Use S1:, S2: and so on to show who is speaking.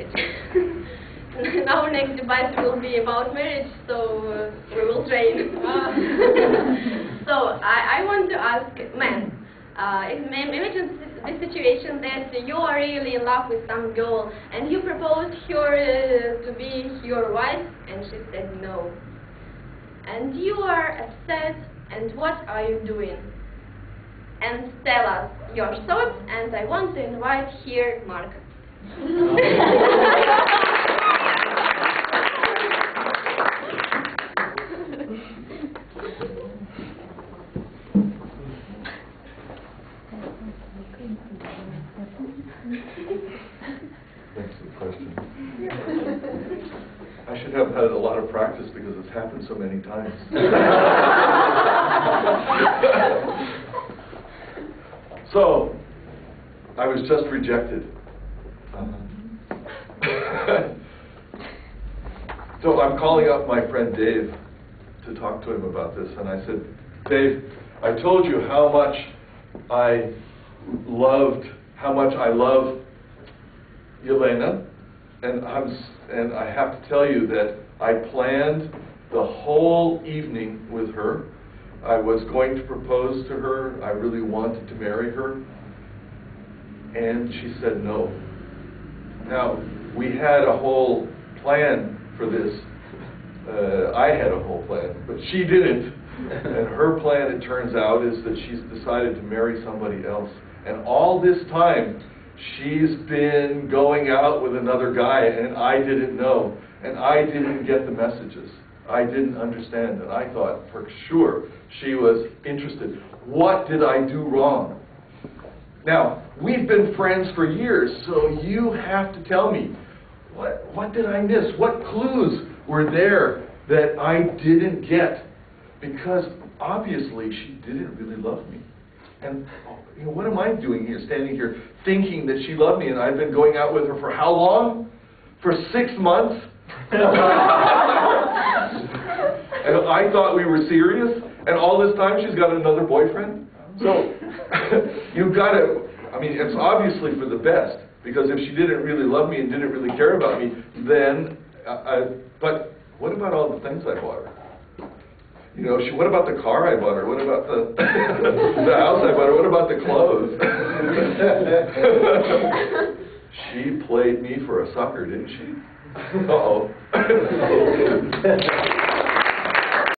S1: marriage. and our next debate will be about marriage, so uh, we will train. so I, I want to ask men, uh, imagine the situation that you are really in love with some girl and you propose her uh, to be your wife and she said no. And you are upset and what are you doing? And tell us your thoughts and I want to invite here Mark.
S2: Thanks for the question. I should have had a lot of practice because it's happened so many times. so, I was just rejected. So I'm calling up my friend Dave to talk to him about this, and I said, Dave, I told you how much I loved, how much I love Yelena, and I'm, and I have to tell you that I planned the whole evening with her. I was going to propose to her. I really wanted to marry her. And she said no. Now, we had a whole plan for this. Uh, I had a whole plan, but she didn't. and her plan, it turns out, is that she's decided to marry somebody else. And all this time, she's been going out with another guy, and I didn't know. And I didn't get the messages. I didn't understand. And I thought for sure she was interested. What did I do wrong? Now, we've been friends for years, so you have to tell me what, what did I miss? What clues were there that I didn't get? Because obviously she didn't really love me. And you know, what am I doing here, standing here, thinking that she loved me? And I've been going out with her for how long? For six months? and I thought we were serious, and all this time she's got another boyfriend? So, you've got to, I mean, it's obviously for the best, because if she didn't really love me and didn't really care about me, then, I, uh, but what about all the things I bought her? You know, she, what about the car I bought her? What about the, the house I bought her? What about the clothes? she played me for a sucker, didn't she? Uh-oh.